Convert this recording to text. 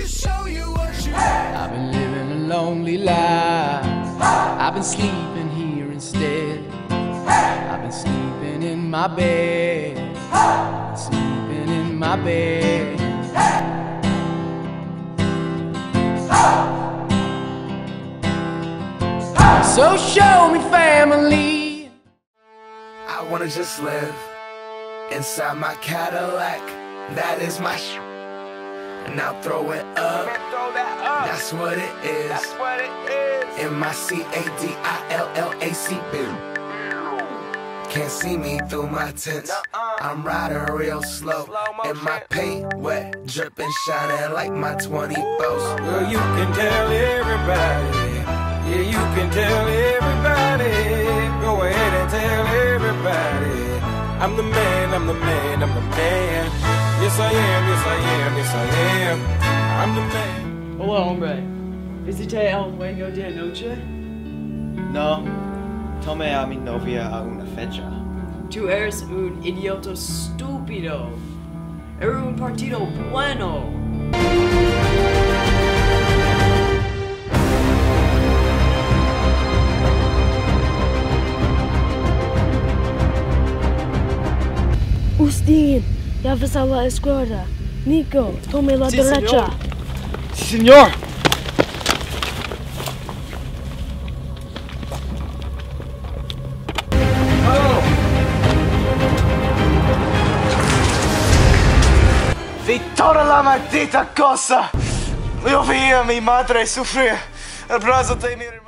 I've been living a lonely life. I've been sleeping here instead. I've been sleeping in my bed. Sleeping in my bed. So show me family. I wanna just live inside my Cadillac. That is my. And I'll throw it up. That's what it is. That's In my C A D I L L A C B. Can't see me through my tents. I'm riding real slow. And my paint wet, dripping, shining like my 20 bows. Well, you can tell everybody. Yeah, you can tell everybody. Go ahead and tell everybody. I'm the man, I'm the man, I'm the man. Yes, I am, yes, I am, yes, I am. I'm the man. Hola, hombre. ¿Visité el dueño de anoche? No, tomé a mi novia a una fecha. Tú eres un idiota estúpido. Era un partido bueno. Ustin, Ja vassala escorda. Nico, tome la Sim, derecha. Senhor. senhor. a la maldita cosa! Eu vi a minha madre sofrer, soffrire, abbracciate mia irmã.